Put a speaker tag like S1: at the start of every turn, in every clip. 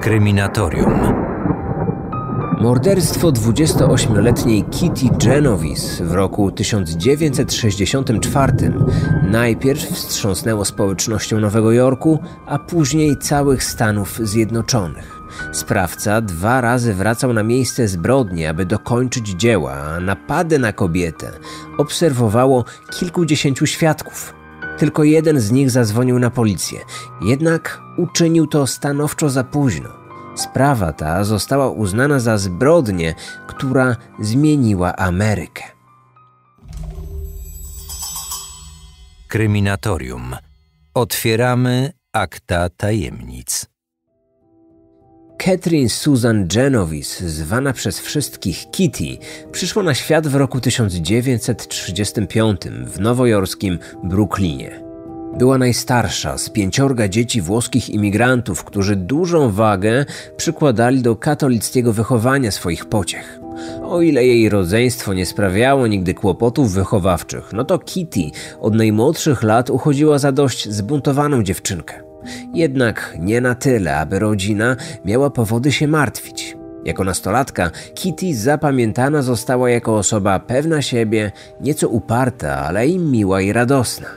S1: Kryminatorium. Morderstwo 28-letniej Kitty Genovese w roku 1964 najpierw wstrząsnęło społecznością Nowego Jorku, a później całych Stanów Zjednoczonych. Sprawca dwa razy wracał na miejsce zbrodni, aby dokończyć dzieła, a napady na kobietę obserwowało kilkudziesięciu świadków. Tylko jeden z nich zadzwonił na policję, jednak uczynił to stanowczo za późno. Sprawa ta została uznana za zbrodnię, która zmieniła Amerykę. Kryminatorium. Otwieramy akta tajemnic. Catherine Susan Genovese, zwana przez wszystkich Kitty, przyszła na świat w roku 1935 w nowojorskim Brooklynie. Była najstarsza z pięciorga dzieci włoskich imigrantów, którzy dużą wagę przykładali do katolickiego wychowania swoich pociech. O ile jej rodzeństwo nie sprawiało nigdy kłopotów wychowawczych, no to Kitty od najmłodszych lat uchodziła za dość zbuntowaną dziewczynkę. Jednak nie na tyle, aby rodzina miała powody się martwić. Jako nastolatka Kitty zapamiętana została jako osoba pewna siebie, nieco uparta, ale i miła i radosna.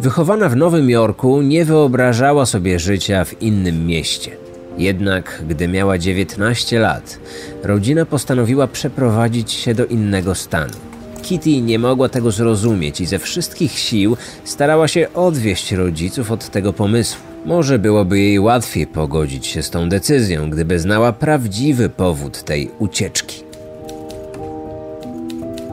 S1: Wychowana w Nowym Jorku, nie wyobrażała sobie życia w innym mieście. Jednak, gdy miała 19 lat, rodzina postanowiła przeprowadzić się do innego stanu. Kitty nie mogła tego zrozumieć i ze wszystkich sił starała się odwieść rodziców od tego pomysłu. Może byłoby jej łatwiej pogodzić się z tą decyzją, gdyby znała prawdziwy powód tej ucieczki.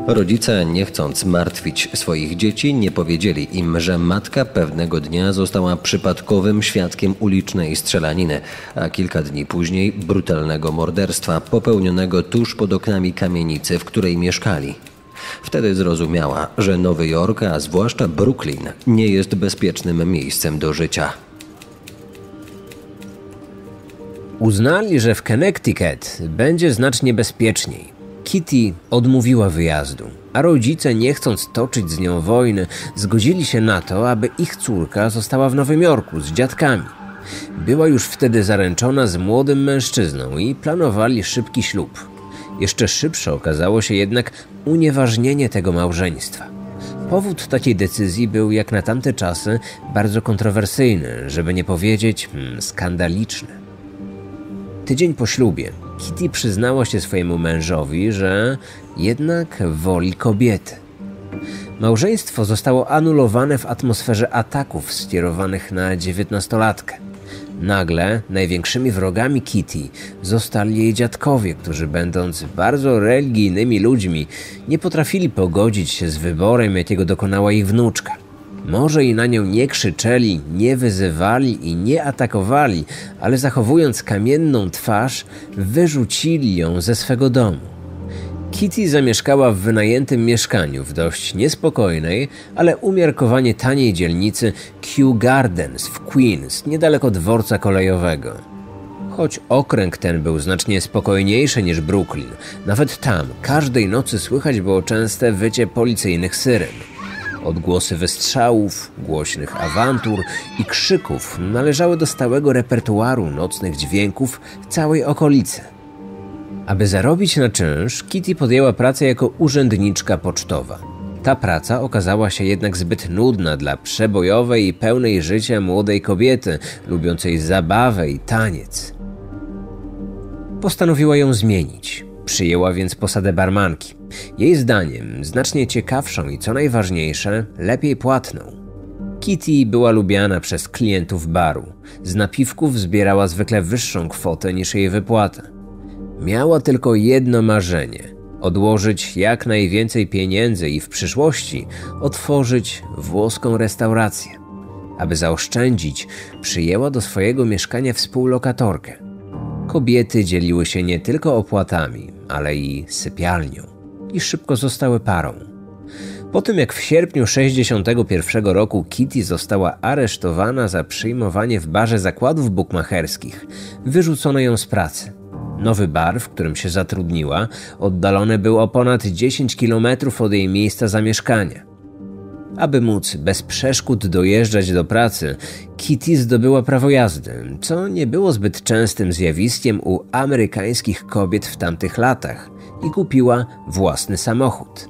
S2: Rodzice, nie chcąc martwić swoich dzieci, nie powiedzieli im, że matka pewnego dnia została przypadkowym świadkiem ulicznej strzelaniny, a kilka dni później brutalnego morderstwa popełnionego tuż pod oknami kamienicy, w której mieszkali. Wtedy zrozumiała, że Nowy Jork, a zwłaszcza Brooklyn, nie jest bezpiecznym miejscem do życia.
S1: Uznali, że w Connecticut będzie znacznie bezpieczniej. Kitty odmówiła wyjazdu, a rodzice, nie chcąc toczyć z nią wojny, zgodzili się na to, aby ich córka została w Nowym Jorku z dziadkami. Była już wtedy zaręczona z młodym mężczyzną i planowali szybki ślub. Jeszcze szybsze okazało się jednak unieważnienie tego małżeństwa. Powód takiej decyzji był jak na tamte czasy bardzo kontrowersyjny, żeby nie powiedzieć hmm, skandaliczny. Tydzień po ślubie Kitty przyznała się swojemu mężowi, że jednak woli kobiety. Małżeństwo zostało anulowane w atmosferze ataków skierowanych na dziewiętnastolatkę. Nagle największymi wrogami Kitty zostali jej dziadkowie, którzy będąc bardzo religijnymi ludźmi, nie potrafili pogodzić się z wyborem, jakiego dokonała ich wnuczka. Może i na nią nie krzyczeli, nie wyzywali i nie atakowali, ale zachowując kamienną twarz, wyrzucili ją ze swego domu. Kitty zamieszkała w wynajętym mieszkaniu w dość niespokojnej, ale umiarkowanie taniej dzielnicy Kew Gardens w Queens, niedaleko dworca kolejowego. Choć okręg ten był znacznie spokojniejszy niż Brooklyn, nawet tam każdej nocy słychać było częste wycie policyjnych syren. Odgłosy wystrzałów, głośnych awantur i krzyków należały do stałego repertuaru nocnych dźwięków całej okolicy. Aby zarobić na czynsz, Kitty podjęła pracę jako urzędniczka pocztowa. Ta praca okazała się jednak zbyt nudna dla przebojowej i pełnej życia młodej kobiety, lubiącej zabawę i taniec. Postanowiła ją zmienić. Przyjęła więc posadę barmanki. Jej zdaniem znacznie ciekawszą i co najważniejsze, lepiej płatną. Kitty była lubiana przez klientów baru. Z napiwków zbierała zwykle wyższą kwotę niż jej wypłata. Miała tylko jedno marzenie odłożyć jak najwięcej pieniędzy i w przyszłości otworzyć włoską restaurację. Aby zaoszczędzić, przyjęła do swojego mieszkania współlokatorkę. Kobiety dzieliły się nie tylko opłatami, ale i sypialnią i szybko zostały parą. Po tym jak w sierpniu 61 roku Kitty została aresztowana za przyjmowanie w barze zakładów bukmacherskich, wyrzucono ją z pracy. Nowy bar, w którym się zatrudniła, oddalony był o ponad 10 km od jej miejsca zamieszkania. Aby móc bez przeszkód dojeżdżać do pracy, Kitty zdobyła prawo jazdy, co nie było zbyt częstym zjawiskiem u amerykańskich kobiet w tamtych latach i kupiła własny samochód.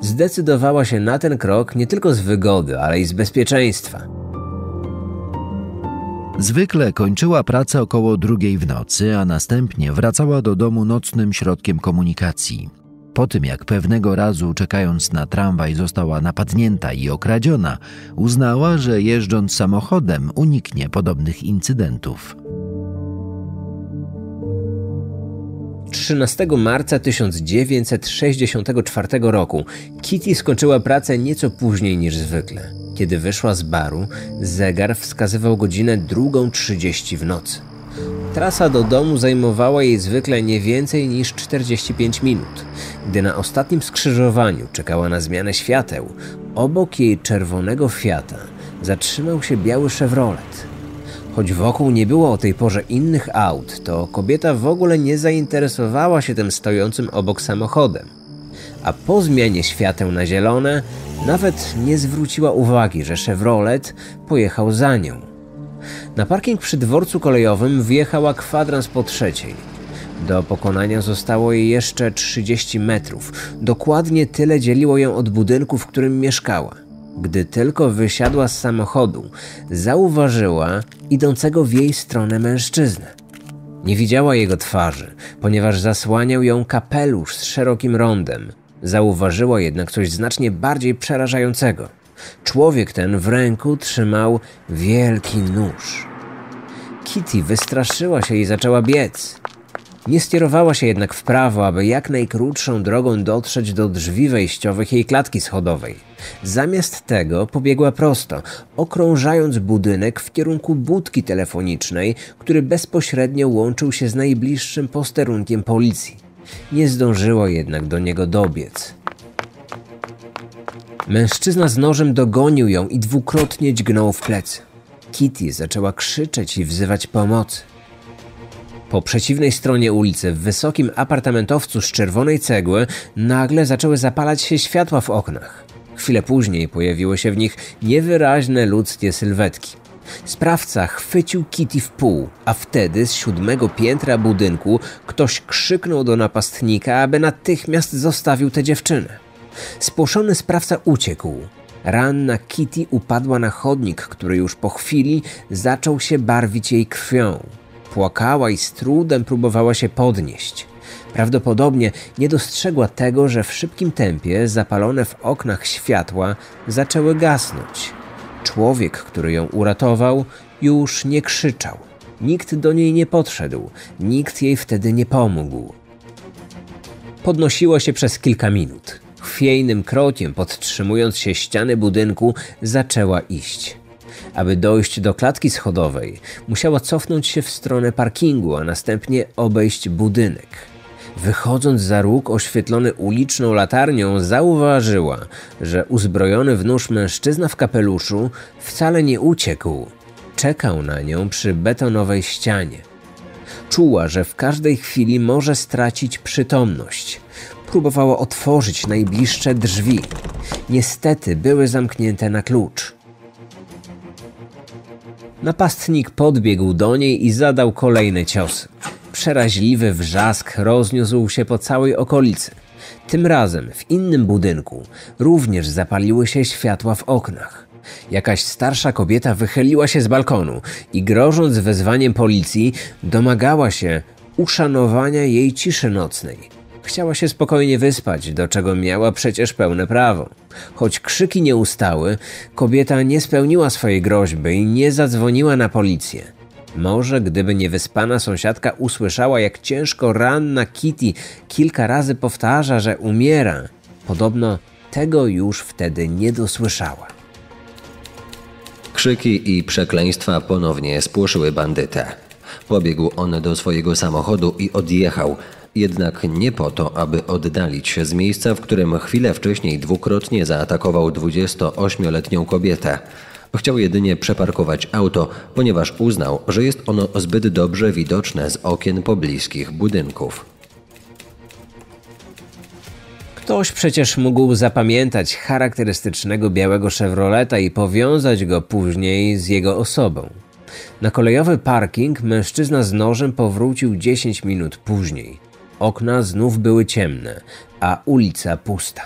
S1: Zdecydowała się na ten krok nie tylko z wygody, ale i z bezpieczeństwa.
S3: Zwykle kończyła pracę około drugiej w nocy, a następnie wracała do domu nocnym środkiem komunikacji. Po tym jak pewnego razu czekając na tramwaj została napadnięta i okradziona, uznała, że jeżdżąc samochodem uniknie podobnych incydentów.
S1: 13 marca 1964 roku Kitty skończyła pracę nieco później niż zwykle. Kiedy wyszła z baru, zegar wskazywał godzinę 2.30 w nocy. Trasa do domu zajmowała jej zwykle nie więcej niż 45 minut. Gdy na ostatnim skrzyżowaniu czekała na zmianę świateł, obok jej czerwonego Fiata zatrzymał się biały Chevrolet. Choć wokół nie było o tej porze innych aut, to kobieta w ogóle nie zainteresowała się tym stojącym obok samochodem. A po zmianie świateł na zielone, nawet nie zwróciła uwagi, że Chevrolet pojechał za nią. Na parking przy dworcu kolejowym wjechała kwadrans po trzeciej. Do pokonania zostało jej jeszcze 30 metrów. Dokładnie tyle dzieliło ją od budynku, w którym mieszkała. Gdy tylko wysiadła z samochodu, zauważyła idącego w jej stronę mężczyznę. Nie widziała jego twarzy, ponieważ zasłaniał ją kapelusz z szerokim rondem. Zauważyła jednak coś znacznie bardziej przerażającego. Człowiek ten w ręku trzymał wielki nóż. Kitty wystraszyła się i zaczęła biec. Nie skierowała się jednak w prawo, aby jak najkrótszą drogą dotrzeć do drzwi wejściowych jej klatki schodowej. Zamiast tego pobiegła prosto, okrążając budynek w kierunku budki telefonicznej, który bezpośrednio łączył się z najbliższym posterunkiem policji. Nie zdążyło jednak do niego dobiec. Mężczyzna z nożem dogonił ją i dwukrotnie dźgnął w plecy. Kitty zaczęła krzyczeć i wzywać pomocy. Po przeciwnej stronie ulicy, w wysokim apartamentowcu z czerwonej cegły, nagle zaczęły zapalać się światła w oknach. Chwilę później pojawiły się w nich niewyraźne ludzkie sylwetki. Sprawca chwycił Kitty w pół, a wtedy z siódmego piętra budynku ktoś krzyknął do napastnika, aby natychmiast zostawił tę dziewczynę. Spłoszony sprawca uciekł. Ranna Kitty upadła na chodnik, który już po chwili zaczął się barwić jej krwią. Płakała i z trudem próbowała się podnieść. Prawdopodobnie nie dostrzegła tego, że w szybkim tempie zapalone w oknach światła zaczęły gasnąć. Człowiek, który ją uratował, już nie krzyczał. Nikt do niej nie podszedł, nikt jej wtedy nie pomógł. Podnosiła się przez kilka minut. Chwiejnym krokiem, podtrzymując się ściany budynku, zaczęła iść. Aby dojść do klatki schodowej, musiała cofnąć się w stronę parkingu, a następnie obejść budynek. Wychodząc za róg oświetlony uliczną latarnią, zauważyła, że uzbrojony w nóż mężczyzna w kapeluszu wcale nie uciekł. Czekał na nią przy betonowej ścianie. Czuła, że w każdej chwili może stracić przytomność. Próbowała otworzyć najbliższe drzwi. Niestety były zamknięte na klucz. Napastnik podbiegł do niej i zadał kolejne ciosy. Przeraźliwy wrzask rozniósł się po całej okolicy. Tym razem w innym budynku również zapaliły się światła w oknach. Jakaś starsza kobieta wychyliła się z balkonu i grożąc wezwaniem policji, domagała się uszanowania jej ciszy nocnej. Chciała się spokojnie wyspać, do czego miała przecież pełne prawo. Choć krzyki nie ustały, kobieta nie spełniła swojej groźby i nie zadzwoniła na policję. Może gdyby niewyspana sąsiadka usłyszała, jak ciężko ranna Kitty kilka razy powtarza, że umiera, podobno tego już wtedy nie dosłyszała.
S2: Krzyki i przekleństwa ponownie spłoszyły bandytę. Pobiegł on do swojego samochodu i odjechał, jednak nie po to, aby oddalić się z miejsca, w którym chwilę wcześniej dwukrotnie zaatakował 28-letnią kobietę. Chciał jedynie przeparkować auto, ponieważ uznał, że jest ono zbyt dobrze widoczne z okien pobliskich budynków.
S1: Ktoś przecież mógł zapamiętać charakterystycznego białego Chevroleta i powiązać go później z jego osobą. Na kolejowy parking mężczyzna z nożem powrócił 10 minut później. Okna znów były ciemne, a ulica pusta.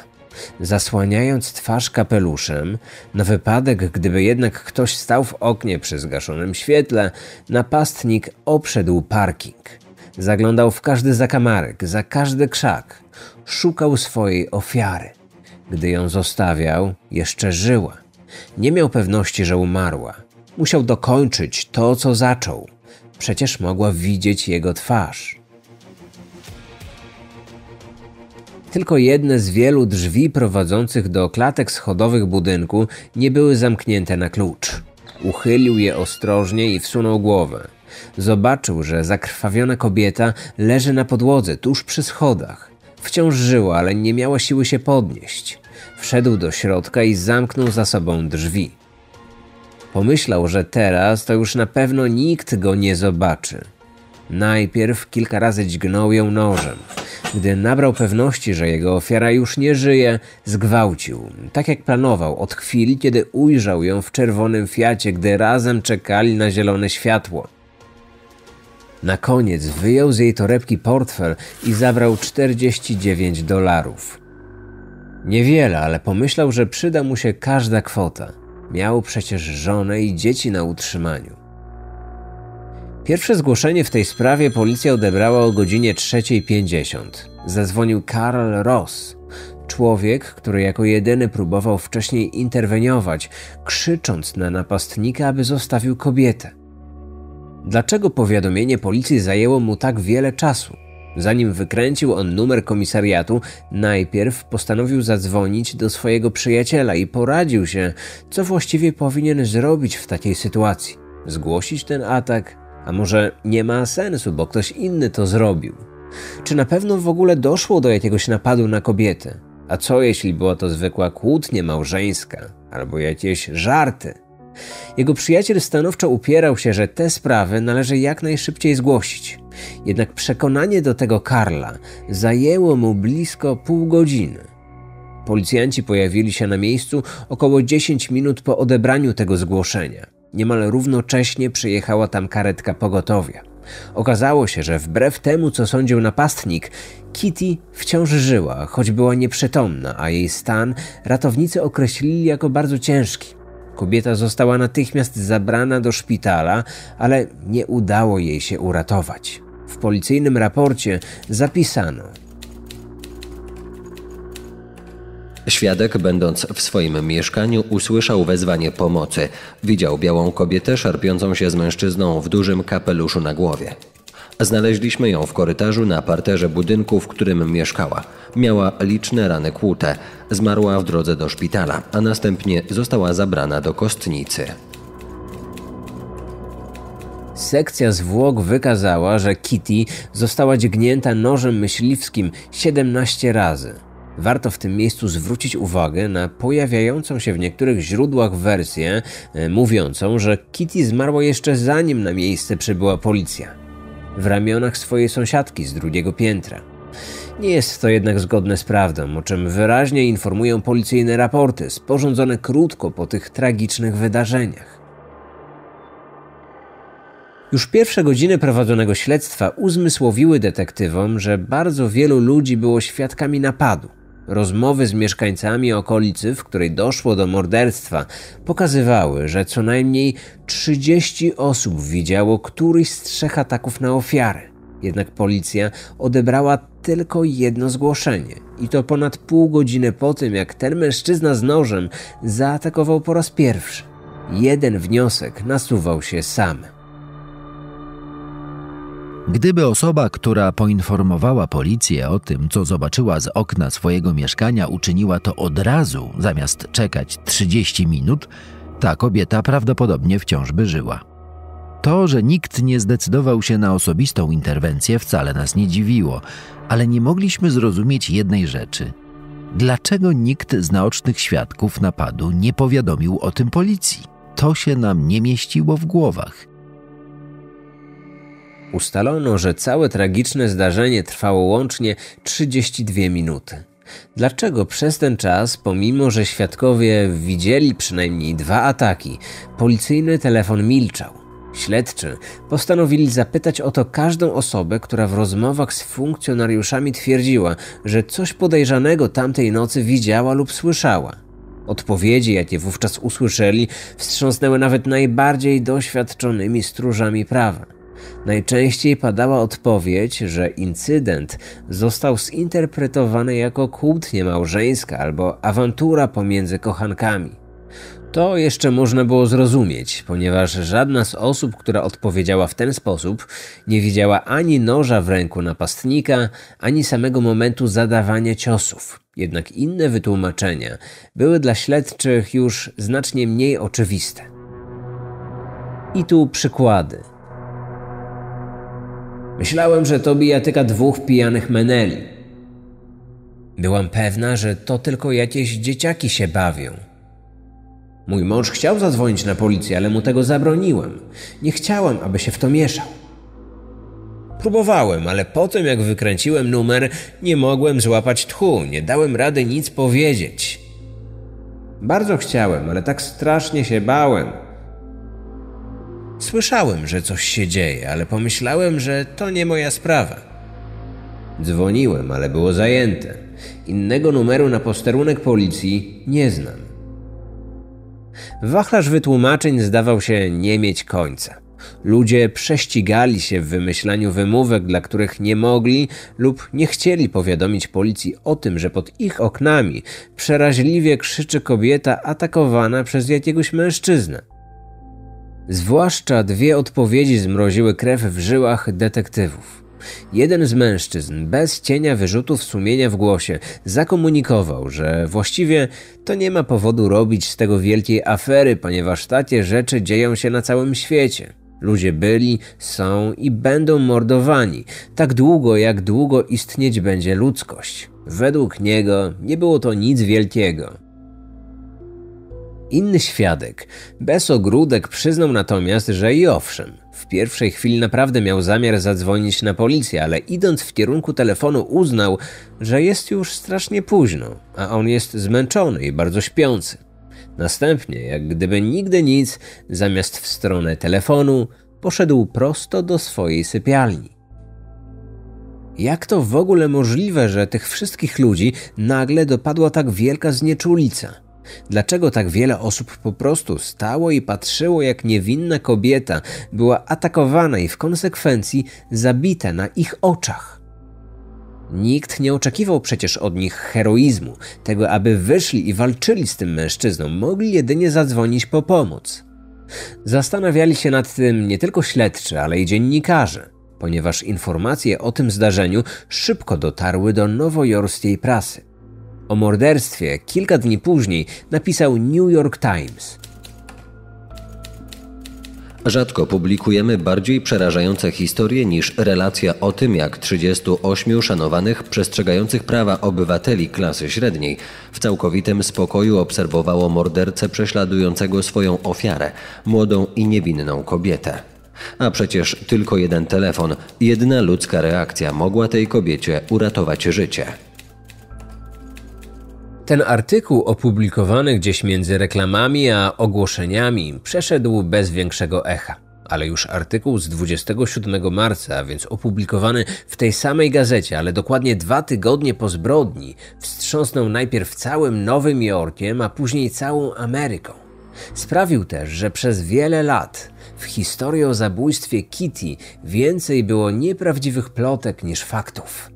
S1: Zasłaniając twarz kapeluszem, na wypadek, gdyby jednak ktoś stał w oknie przy zgaszonym świetle, napastnik obszedł parking. Zaglądał w każdy zakamarek, za każdy krzak. Szukał swojej ofiary. Gdy ją zostawiał, jeszcze żyła. Nie miał pewności, że umarła. Musiał dokończyć to, co zaczął. Przecież mogła widzieć jego twarz. Tylko jedne z wielu drzwi prowadzących do klatek schodowych budynku nie były zamknięte na klucz. Uchylił je ostrożnie i wsunął głowę. Zobaczył, że zakrwawiona kobieta leży na podłodze tuż przy schodach. Wciąż żyła, ale nie miała siły się podnieść. Wszedł do środka i zamknął za sobą drzwi. Pomyślał, że teraz to już na pewno nikt go nie zobaczy. Najpierw kilka razy dźgnął ją nożem. Gdy nabrał pewności, że jego ofiara już nie żyje, zgwałcił, tak jak planował, od chwili, kiedy ujrzał ją w czerwonym fiacie, gdy razem czekali na zielone światło. Na koniec wyjął z jej torebki portfel i zabrał 49 dolarów. Niewiele, ale pomyślał, że przyda mu się każda kwota. Miał przecież żonę i dzieci na utrzymaniu. Pierwsze zgłoszenie w tej sprawie policja odebrała o godzinie 3.50. Zadzwonił Karl Ross, człowiek, który jako jedyny próbował wcześniej interweniować, krzycząc na napastnika, aby zostawił kobietę. Dlaczego powiadomienie policji zajęło mu tak wiele czasu? Zanim wykręcił on numer komisariatu, najpierw postanowił zadzwonić do swojego przyjaciela i poradził się, co właściwie powinien zrobić w takiej sytuacji. Zgłosić ten atak, a może nie ma sensu, bo ktoś inny to zrobił? Czy na pewno w ogóle doszło do jakiegoś napadu na kobietę? A co jeśli była to zwykła kłótnia małżeńska albo jakieś żarty? Jego przyjaciel stanowczo upierał się, że te sprawy należy jak najszybciej zgłosić. Jednak przekonanie do tego Karla zajęło mu blisko pół godziny. Policjanci pojawili się na miejscu około 10 minut po odebraniu tego zgłoszenia. Niemal równocześnie przyjechała tam karetka pogotowia. Okazało się, że wbrew temu, co sądził napastnik, Kitty wciąż żyła, choć była nieprzytomna, a jej stan ratownicy określili jako bardzo ciężki. Kobieta została natychmiast zabrana do szpitala, ale nie udało jej się uratować. W policyjnym raporcie zapisano,
S2: Świadek, będąc w swoim mieszkaniu, usłyszał wezwanie pomocy. Widział białą kobietę szarpiącą się z mężczyzną w dużym kapeluszu na głowie. Znaleźliśmy ją w korytarzu na parterze budynku, w którym mieszkała. Miała liczne rany kłute. Zmarła w drodze do szpitala, a następnie została zabrana do kostnicy.
S1: Sekcja zwłok wykazała, że Kitty została dźgnięta nożem myśliwskim 17 razy. Warto w tym miejscu zwrócić uwagę na pojawiającą się w niektórych źródłach wersję e, mówiącą, że Kitty zmarła jeszcze zanim na miejsce przybyła policja. W ramionach swojej sąsiadki z drugiego piętra. Nie jest to jednak zgodne z prawdą, o czym wyraźnie informują policyjne raporty sporządzone krótko po tych tragicznych wydarzeniach. Już pierwsze godziny prowadzonego śledztwa uzmysłowiły detektywom, że bardzo wielu ludzi było świadkami napadu. Rozmowy z mieszkańcami okolicy, w której doszło do morderstwa, pokazywały, że co najmniej 30 osób widziało któryś z trzech ataków na ofiarę. Jednak policja odebrała tylko jedno zgłoszenie i to ponad pół godziny po tym, jak ten mężczyzna z nożem zaatakował po raz pierwszy. Jeden wniosek nasuwał się sam.
S3: Gdyby osoba, która poinformowała policję o tym, co zobaczyła z okna swojego mieszkania, uczyniła to od razu, zamiast czekać 30 minut, ta kobieta prawdopodobnie wciąż by żyła. To, że nikt nie zdecydował się na osobistą interwencję, wcale nas nie dziwiło, ale nie mogliśmy zrozumieć jednej rzeczy. Dlaczego nikt z naocznych świadków napadu nie powiadomił o tym policji? To się nam nie mieściło w głowach.
S1: Ustalono, że całe tragiczne zdarzenie trwało łącznie 32 minuty. Dlaczego przez ten czas, pomimo że świadkowie widzieli przynajmniej dwa ataki, policyjny telefon milczał? Śledczy postanowili zapytać o to każdą osobę, która w rozmowach z funkcjonariuszami twierdziła, że coś podejrzanego tamtej nocy widziała lub słyszała. Odpowiedzi, jakie wówczas usłyszeli, wstrząsnęły nawet najbardziej doświadczonymi stróżami prawa. Najczęściej padała odpowiedź, że incydent został zinterpretowany jako kłótnia małżeńska albo awantura pomiędzy kochankami. To jeszcze można było zrozumieć, ponieważ żadna z osób, która odpowiedziała w ten sposób, nie widziała ani noża w ręku napastnika, ani samego momentu zadawania ciosów. Jednak inne wytłumaczenia były dla śledczych już znacznie mniej oczywiste. I tu przykłady. Myślałem, że to bijatyka dwóch pijanych meneli. Byłam pewna, że to tylko jakieś dzieciaki się bawią. Mój mąż chciał zadzwonić na policję, ale mu tego zabroniłem. Nie chciałam, aby się w to mieszał. Próbowałem, ale po tym jak wykręciłem numer, nie mogłem złapać tchu, nie dałem rady nic powiedzieć. Bardzo chciałem, ale tak strasznie się bałem. Słyszałem, że coś się dzieje, ale pomyślałem, że to nie moja sprawa. Dzwoniłem, ale było zajęte. Innego numeru na posterunek policji nie znam. Wachlarz wytłumaczeń zdawał się nie mieć końca. Ludzie prześcigali się w wymyślaniu wymówek, dla których nie mogli lub nie chcieli powiadomić policji o tym, że pod ich oknami przeraźliwie krzyczy kobieta atakowana przez jakiegoś mężczyznę. Zwłaszcza dwie odpowiedzi zmroziły krew w żyłach detektywów. Jeden z mężczyzn, bez cienia wyrzutów sumienia w głosie, zakomunikował, że właściwie to nie ma powodu robić z tego wielkiej afery, ponieważ takie rzeczy dzieją się na całym świecie. Ludzie byli, są i będą mordowani, tak długo jak długo istnieć będzie ludzkość. Według niego nie było to nic wielkiego. Inny świadek, bez ogródek, przyznał natomiast, że i owszem, w pierwszej chwili naprawdę miał zamiar zadzwonić na policję, ale idąc w kierunku telefonu uznał, że jest już strasznie późno, a on jest zmęczony i bardzo śpiący. Następnie, jak gdyby nigdy nic, zamiast w stronę telefonu, poszedł prosto do swojej sypialni. Jak to w ogóle możliwe, że tych wszystkich ludzi nagle dopadła tak wielka znieczulica? Dlaczego tak wiele osób po prostu stało i patrzyło, jak niewinna kobieta była atakowana i w konsekwencji zabita na ich oczach? Nikt nie oczekiwał przecież od nich heroizmu, tego aby wyszli i walczyli z tym mężczyzną, mogli jedynie zadzwonić po pomoc. Zastanawiali się nad tym nie tylko śledczy, ale i dziennikarze, ponieważ informacje o tym zdarzeniu szybko dotarły do nowojorskiej prasy. O morderstwie kilka dni później napisał New York Times.
S2: Rzadko publikujemy bardziej przerażające historie niż relacja o tym, jak 38 szanowanych, przestrzegających prawa obywateli klasy średniej w całkowitym spokoju obserwowało mordercę prześladującego swoją ofiarę, młodą i niewinną kobietę. A przecież tylko jeden telefon, jedna ludzka reakcja mogła tej kobiecie uratować życie.
S1: Ten artykuł opublikowany gdzieś między reklamami a ogłoszeniami przeszedł bez większego echa. Ale już artykuł z 27 marca, więc opublikowany w tej samej gazecie, ale dokładnie dwa tygodnie po zbrodni, wstrząsnął najpierw całym Nowym Jorkiem, a później całą Ameryką. Sprawił też, że przez wiele lat w historii o zabójstwie Kitty więcej było nieprawdziwych plotek niż faktów.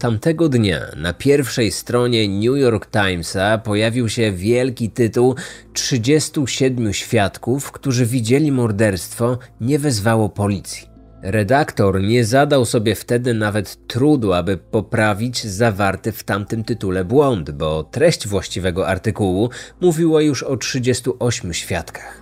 S1: Tamtego dnia na pierwszej stronie New York Timesa pojawił się wielki tytuł 37 świadków, którzy widzieli morderstwo, nie wezwało policji. Redaktor nie zadał sobie wtedy nawet trudu, aby poprawić zawarty w tamtym tytule błąd, bo treść właściwego artykułu mówiła już o 38 świadkach.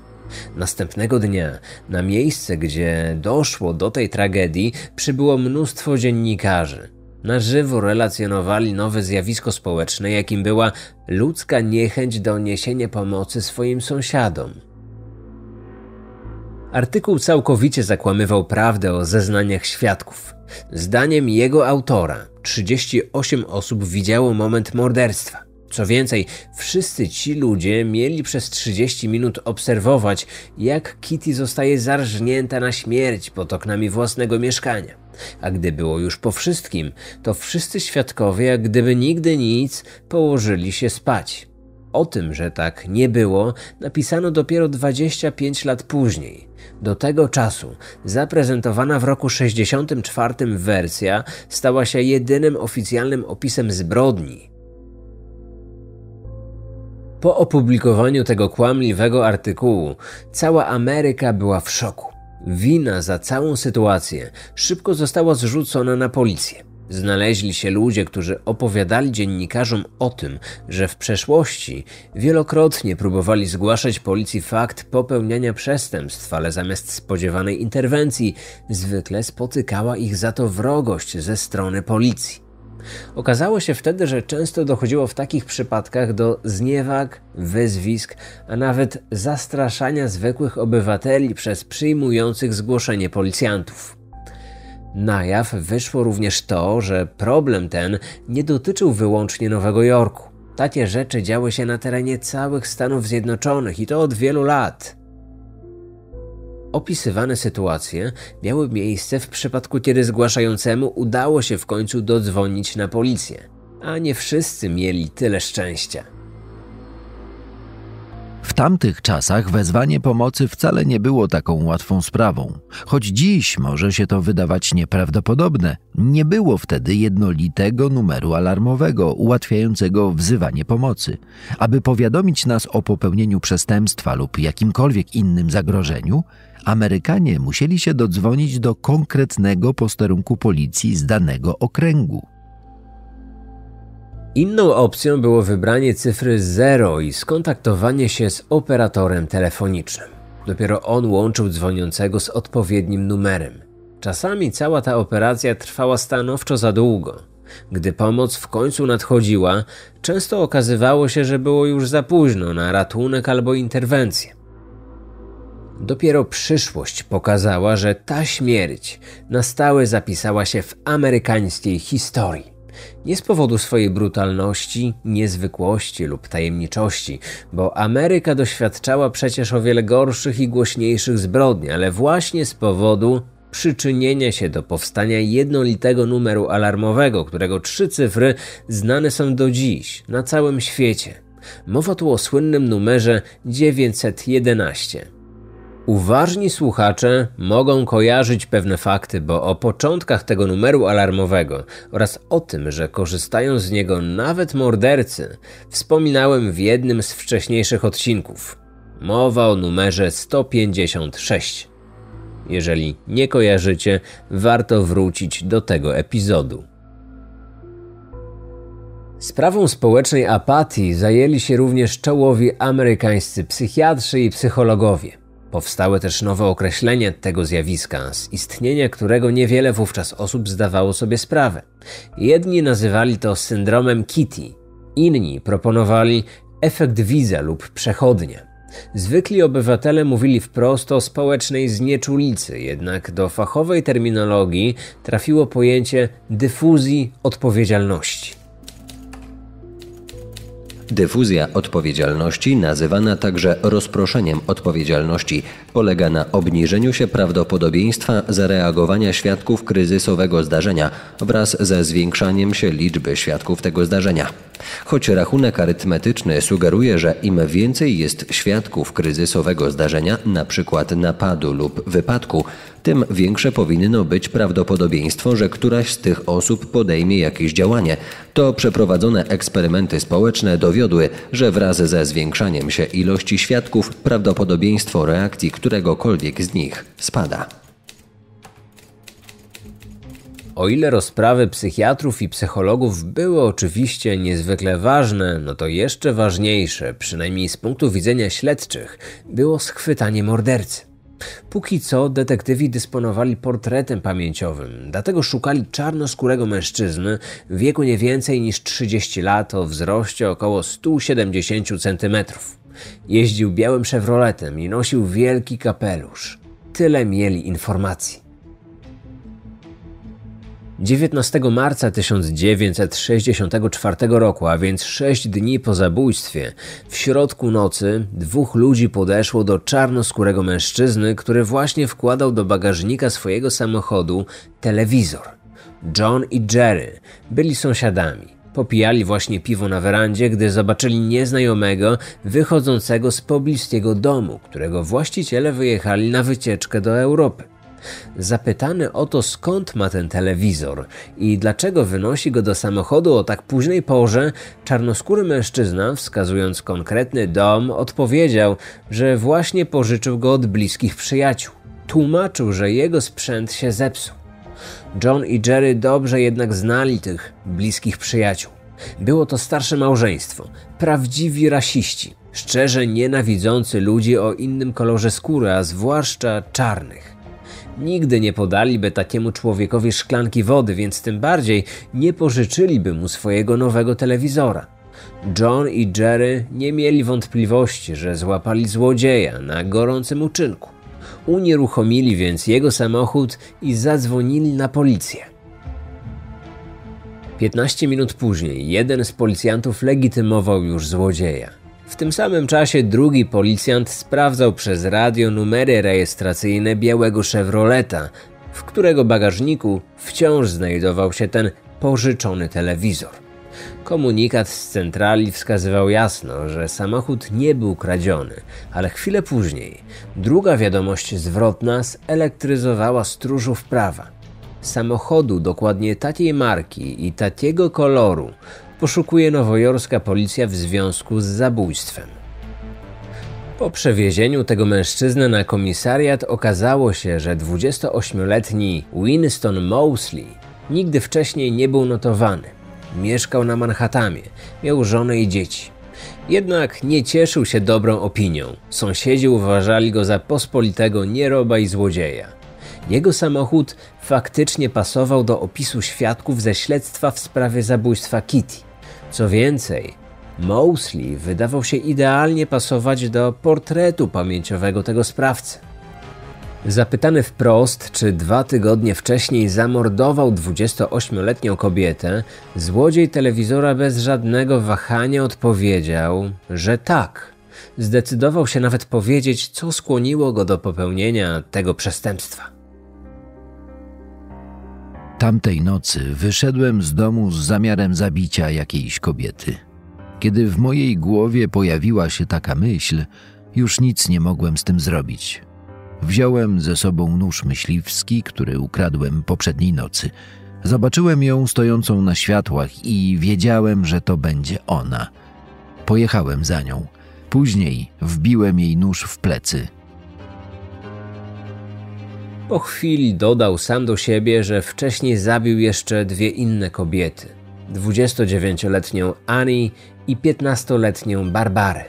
S1: Następnego dnia na miejsce, gdzie doszło do tej tragedii, przybyło mnóstwo dziennikarzy. Na żywo relacjonowali nowe zjawisko społeczne, jakim była ludzka niechęć do niesienia pomocy swoim sąsiadom. Artykuł całkowicie zakłamywał prawdę o zeznaniach świadków. Zdaniem jego autora, 38 osób widziało moment morderstwa. Co więcej, wszyscy ci ludzie mieli przez 30 minut obserwować, jak Kitty zostaje zarżnięta na śmierć pod oknami własnego mieszkania. A gdy było już po wszystkim, to wszyscy świadkowie, jak gdyby nigdy nic, położyli się spać. O tym, że tak nie było, napisano dopiero 25 lat później. Do tego czasu zaprezentowana w roku 64 wersja stała się jedynym oficjalnym opisem zbrodni. Po opublikowaniu tego kłamliwego artykułu, cała Ameryka była w szoku. Wina za całą sytuację szybko została zrzucona na policję. Znaleźli się ludzie, którzy opowiadali dziennikarzom o tym, że w przeszłości wielokrotnie próbowali zgłaszać policji fakt popełniania przestępstw, ale zamiast spodziewanej interwencji zwykle spotykała ich za to wrogość ze strony policji. Okazało się wtedy, że często dochodziło w takich przypadkach do zniewag, wyzwisk, a nawet zastraszania zwykłych obywateli przez przyjmujących zgłoszenie policjantów. Na jaw wyszło również to, że problem ten nie dotyczył wyłącznie Nowego Jorku. Takie rzeczy działy się na terenie całych Stanów Zjednoczonych i to od wielu lat. Opisywane sytuacje miały miejsce w przypadku, kiedy zgłaszającemu udało się w końcu dodzwonić na policję, a nie wszyscy mieli tyle szczęścia.
S3: Tamtych czasach wezwanie pomocy wcale nie było taką łatwą sprawą. Choć dziś może się to wydawać nieprawdopodobne, nie było wtedy jednolitego numeru alarmowego ułatwiającego wzywanie pomocy. Aby powiadomić nas o popełnieniu przestępstwa lub jakimkolwiek innym zagrożeniu, Amerykanie musieli się dodzwonić do konkretnego posterunku policji z danego okręgu.
S1: Inną opcją było wybranie cyfry 0 i skontaktowanie się z operatorem telefonicznym. Dopiero on łączył dzwoniącego z odpowiednim numerem. Czasami cała ta operacja trwała stanowczo za długo. Gdy pomoc w końcu nadchodziła, często okazywało się, że było już za późno na ratunek albo interwencję. Dopiero przyszłość pokazała, że ta śmierć na stałe zapisała się w amerykańskiej historii. Nie z powodu swojej brutalności, niezwykłości lub tajemniczości, bo Ameryka doświadczała przecież o wiele gorszych i głośniejszych zbrodni, ale właśnie z powodu przyczynienia się do powstania jednolitego numeru alarmowego, którego trzy cyfry znane są do dziś na całym świecie. Mowa tu o słynnym numerze 911. Uważni słuchacze mogą kojarzyć pewne fakty, bo o początkach tego numeru alarmowego oraz o tym, że korzystają z niego nawet mordercy, wspominałem w jednym z wcześniejszych odcinków. Mowa o numerze 156. Jeżeli nie kojarzycie, warto wrócić do tego epizodu. Sprawą społecznej apatii zajęli się również czołowi amerykańscy psychiatrzy i psychologowie. Powstały też nowe określenie tego zjawiska, z istnienia którego niewiele wówczas osób zdawało sobie sprawę. Jedni nazywali to syndromem Kitty, inni proponowali efekt widza lub przechodnia. Zwykli obywatele mówili wprost o społecznej znieczulicy, jednak do fachowej terminologii trafiło pojęcie dyfuzji odpowiedzialności.
S2: Dyfuzja odpowiedzialności, nazywana także rozproszeniem odpowiedzialności, polega na obniżeniu się prawdopodobieństwa zareagowania świadków kryzysowego zdarzenia wraz ze zwiększaniem się liczby świadków tego zdarzenia. Choć rachunek arytmetyczny sugeruje, że im więcej jest świadków kryzysowego zdarzenia, np. napadu lub wypadku, tym większe powinno być prawdopodobieństwo, że któraś z tych osób podejmie jakieś działanie. To przeprowadzone eksperymenty społeczne dowiodły, że wraz ze zwiększaniem się ilości świadków prawdopodobieństwo reakcji któregokolwiek z nich spada.
S1: O ile rozprawy psychiatrów i psychologów były oczywiście niezwykle ważne, no to jeszcze ważniejsze, przynajmniej z punktu widzenia śledczych, było schwytanie mordercy. Póki co detektywi dysponowali portretem pamięciowym, dlatego szukali czarnoskórego mężczyzny w wieku nie więcej niż 30 lat o wzroście około 170 cm. Jeździł białym Chevroletem i nosił wielki kapelusz. Tyle mieli informacji. 19 marca 1964 roku, a więc 6 dni po zabójstwie, w środku nocy dwóch ludzi podeszło do czarnoskórego mężczyzny, który właśnie wkładał do bagażnika swojego samochodu telewizor. John i Jerry byli sąsiadami. Popijali właśnie piwo na werandzie, gdy zobaczyli nieznajomego wychodzącego z pobliskiego domu, którego właściciele wyjechali na wycieczkę do Europy. Zapytany o to, skąd ma ten telewizor i dlaczego wynosi go do samochodu o tak późnej porze, czarnoskóry mężczyzna, wskazując konkretny dom, odpowiedział, że właśnie pożyczył go od bliskich przyjaciół. Tłumaczył, że jego sprzęt się zepsuł. John i Jerry dobrze jednak znali tych bliskich przyjaciół. Było to starsze małżeństwo, prawdziwi rasiści, szczerze nienawidzący ludzi o innym kolorze skóry, a zwłaszcza czarnych. Nigdy nie podaliby takiemu człowiekowi szklanki wody, więc tym bardziej nie pożyczyliby mu swojego nowego telewizora. John i Jerry nie mieli wątpliwości, że złapali złodzieja na gorącym uczynku. Unieruchomili więc jego samochód i zadzwonili na policję. 15 minut później jeden z policjantów legitymował już złodzieja. W tym samym czasie drugi policjant sprawdzał przez radio numery rejestracyjne białego Chevroleta, w którego bagażniku wciąż znajdował się ten pożyczony telewizor. Komunikat z centrali wskazywał jasno, że samochód nie był kradziony, ale chwilę później druga wiadomość zwrotna zelektryzowała stróżów prawa. Samochodu dokładnie takiej marki i takiego koloru poszukuje nowojorska policja w związku z zabójstwem. Po przewiezieniu tego mężczyzny na komisariat okazało się, że 28-letni Winston Mosley nigdy wcześniej nie był notowany. Mieszkał na Manhattanie, miał żonę i dzieci. Jednak nie cieszył się dobrą opinią. Sąsiedzi uważali go za pospolitego nieroba i złodzieja. Jego samochód faktycznie pasował do opisu świadków ze śledztwa w sprawie zabójstwa Kitty. Co więcej, Mosley wydawał się idealnie pasować do portretu pamięciowego tego sprawcy. Zapytany wprost, czy dwa tygodnie wcześniej zamordował 28-letnią kobietę, złodziej telewizora bez żadnego wahania odpowiedział, że tak. Zdecydował się nawet powiedzieć, co skłoniło go do popełnienia tego przestępstwa.
S3: Tamtej nocy wyszedłem z domu z zamiarem zabicia jakiejś kobiety. Kiedy w mojej głowie pojawiła się taka myśl, już nic nie mogłem z tym zrobić. Wziąłem ze sobą nóż myśliwski, który ukradłem poprzedniej nocy. Zobaczyłem ją stojącą na światłach i wiedziałem, że to będzie ona. Pojechałem za nią. Później wbiłem jej nóż w plecy.
S1: Po chwili dodał sam do siebie, że wcześniej zabił jeszcze dwie inne kobiety: 29-letnią Annie i 15-letnią Barbarę.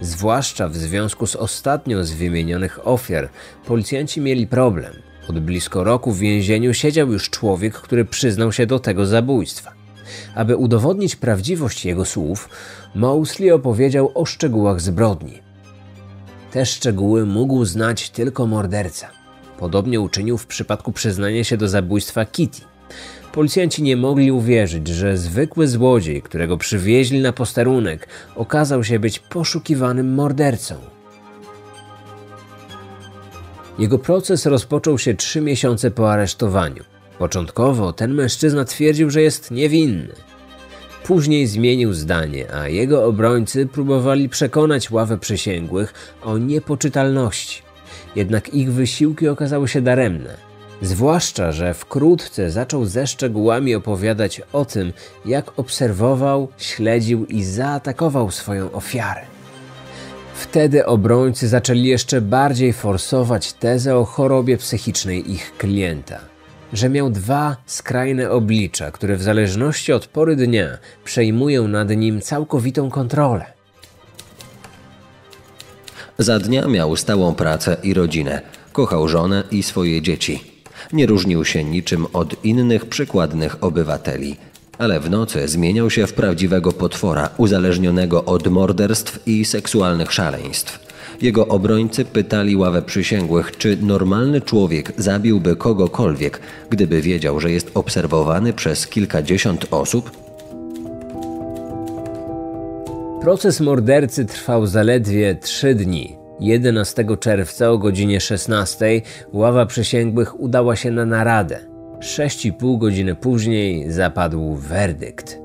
S1: Zwłaszcza w związku z ostatnią z wymienionych ofiar, policjanci mieli problem. Od blisko roku w więzieniu siedział już człowiek, który przyznał się do tego zabójstwa. Aby udowodnić prawdziwość jego słów, Mosley opowiedział o szczegółach zbrodni. Te szczegóły mógł znać tylko morderca. Podobnie uczynił w przypadku przyznania się do zabójstwa Kitty. Policjanci nie mogli uwierzyć, że zwykły złodziej, którego przywieźli na posterunek, okazał się być poszukiwanym mordercą. Jego proces rozpoczął się trzy miesiące po aresztowaniu. Początkowo ten mężczyzna twierdził, że jest niewinny. Później zmienił zdanie, a jego obrońcy próbowali przekonać ławę przysięgłych o niepoczytalności. Jednak ich wysiłki okazały się daremne. Zwłaszcza, że wkrótce zaczął ze szczegółami opowiadać o tym, jak obserwował, śledził i zaatakował swoją ofiarę. Wtedy obrońcy zaczęli jeszcze bardziej forsować tezę o chorobie psychicznej ich klienta, że miał dwa skrajne oblicza, które w zależności od pory dnia przejmują nad nim całkowitą kontrolę.
S2: Za dnia miał stałą pracę i rodzinę, kochał żonę i swoje dzieci. Nie różnił się niczym od innych przykładnych obywateli, ale w nocy zmieniał się w prawdziwego potwora, uzależnionego od morderstw i seksualnych szaleństw. Jego obrońcy pytali ławę przysięgłych, czy normalny człowiek zabiłby kogokolwiek, gdyby wiedział, że jest obserwowany przez kilkadziesiąt osób?
S1: Proces mordercy trwał zaledwie trzy dni. 11 czerwca o godzinie 16 ława przysięgłych udała się na naradę. 6,5 godziny później zapadł werdykt.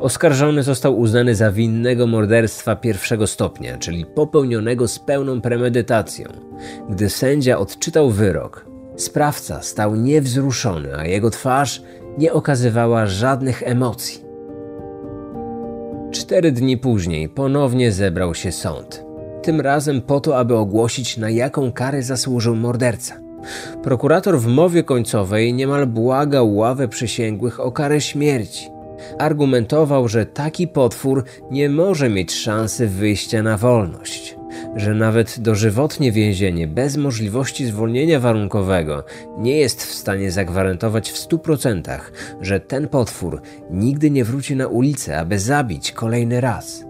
S1: Oskarżony został uznany za winnego morderstwa pierwszego stopnia, czyli popełnionego z pełną premedytacją. Gdy sędzia odczytał wyrok, sprawca stał niewzruszony, a jego twarz nie okazywała żadnych emocji. Cztery dni później ponownie zebrał się sąd. Tym razem po to, aby ogłosić, na jaką karę zasłużył morderca. Prokurator w mowie końcowej niemal błagał ławę przysięgłych o karę śmierci. Argumentował, że taki potwór nie może mieć szansy wyjścia na wolność, że nawet dożywotnie więzienie bez możliwości zwolnienia warunkowego nie jest w stanie zagwarantować w 100%, że ten potwór nigdy nie wróci na ulicę, aby zabić kolejny raz.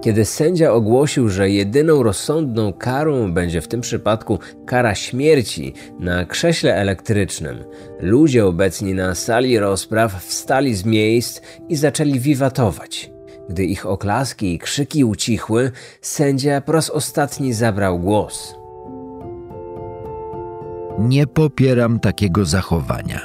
S1: Kiedy sędzia ogłosił, że jedyną rozsądną karą będzie w tym przypadku kara śmierci na krześle elektrycznym, ludzie obecni na sali rozpraw wstali z miejsc i zaczęli wiwatować. Gdy ich oklaski i krzyki ucichły, sędzia po raz ostatni zabrał głos.
S3: Nie popieram takiego zachowania.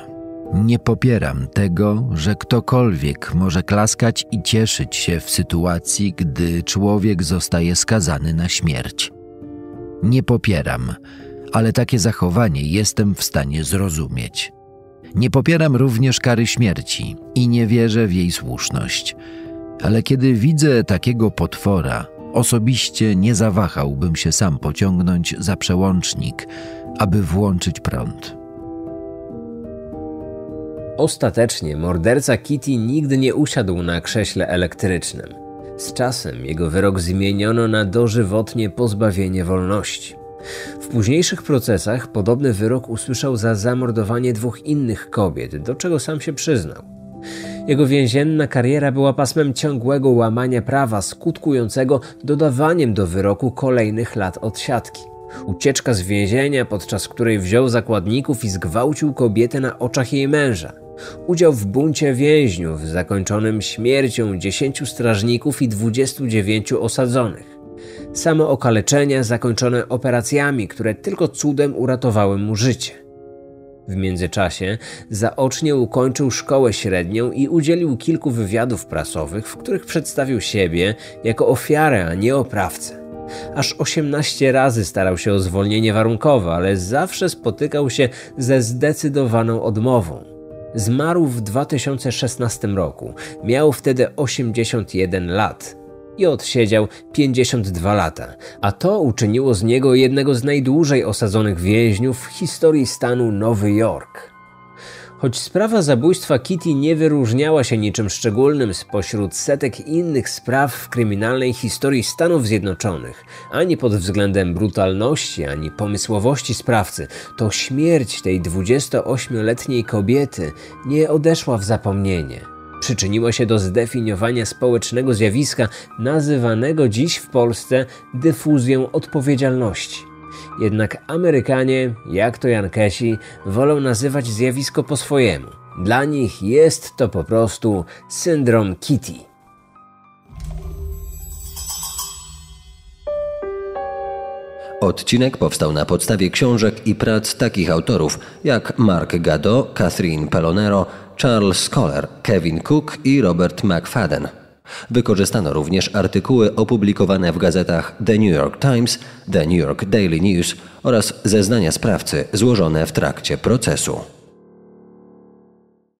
S3: Nie popieram tego, że ktokolwiek może klaskać i cieszyć się w sytuacji, gdy człowiek zostaje skazany na śmierć. Nie popieram, ale takie zachowanie jestem w stanie zrozumieć. Nie popieram również kary śmierci i nie wierzę w jej słuszność. Ale kiedy widzę takiego potwora, osobiście nie zawahałbym się sam pociągnąć za przełącznik, aby włączyć prąd.
S1: Ostatecznie morderca Kitty nigdy nie usiadł na krześle elektrycznym. Z czasem jego wyrok zmieniono na dożywotnie pozbawienie wolności. W późniejszych procesach podobny wyrok usłyszał za zamordowanie dwóch innych kobiet, do czego sam się przyznał. Jego więzienna kariera była pasmem ciągłego łamania prawa, skutkującego dodawaniem do wyroku kolejnych lat odsiadki. Ucieczka z więzienia, podczas której wziął zakładników i zgwałcił kobietę na oczach jej męża. Udział w buncie więźniów zakończonym śmiercią 10 strażników i 29 osadzonych. Samo okaleczenia zakończone operacjami, które tylko cudem uratowały mu życie. W międzyczasie zaocznie ukończył szkołę średnią i udzielił kilku wywiadów prasowych, w których przedstawił siebie jako ofiarę, a nie oprawcę. Aż 18 razy starał się o zwolnienie warunkowe, ale zawsze spotykał się ze zdecydowaną odmową. Zmarł w 2016 roku. Miał wtedy 81 lat i odsiedział 52 lata, a to uczyniło z niego jednego z najdłużej osadzonych więźniów w historii stanu Nowy Jork. Choć sprawa zabójstwa Kitty nie wyróżniała się niczym szczególnym spośród setek innych spraw w kryminalnej historii Stanów Zjednoczonych, ani pod względem brutalności, ani pomysłowości sprawcy, to śmierć tej 28-letniej kobiety nie odeszła w zapomnienie. Przyczyniła się do zdefiniowania społecznego zjawiska nazywanego dziś w Polsce dyfuzją odpowiedzialności. Jednak Amerykanie, jak to Jankesi, wolą nazywać zjawisko po swojemu. Dla nich jest to po prostu syndrom Kitty.
S2: Odcinek powstał na podstawie książek i prac takich autorów jak Mark Gado, Catherine Pelonero, Charles Scholar, Kevin Cook i Robert McFadden. Wykorzystano również artykuły opublikowane w gazetach The New York Times, The New York Daily News oraz zeznania sprawcy złożone w trakcie procesu.